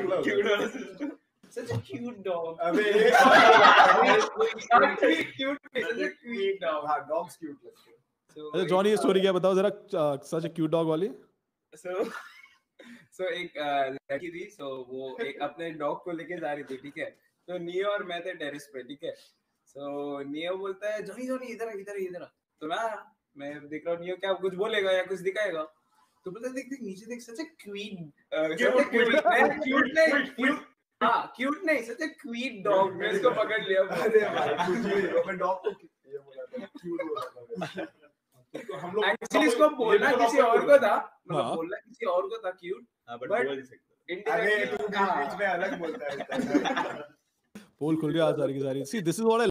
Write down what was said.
Cute. Such a cute dog. अबे cute, such a cute dog. हाँ dogs cute लगते हैं अच्छा जॉनी ये स्टोरी क्या बताओ? जरा सच अ क्यूट डॉग वाली। So so एक लड़की थी so वो एक अपने डॉग को लेके जा रही थी ठीक है? तो नियो और मैं थे टेरेस पे ठीक है? So नियो बोलता है जॉनी जॉनी इधर इधर इधर तो ना मैं देख रहा हूँ नियो क्या कुछ बोलेगा या कुछ दिखाएगा? तो बोलता है, देख देख नीचे देख सच अ क्वीन. क्यूट नहीं क्यूट हाँ क्यूट नहीं सच अ क्वीन डॉग मैं इसको पकड़ लिया अरे भाई मैं डॉग को ये बोला था क्यूट बोला था तो हम लोग एक्चुअली इसको बोलना ये किसी proper और को था हाँ। मतलब बोलना किसी और को था क्यूट हाँ बट बोल नहीं सकते। अरे तू बीच हाँ। में अलग बोलता है। पोल खुल सारी की सारी। See this is what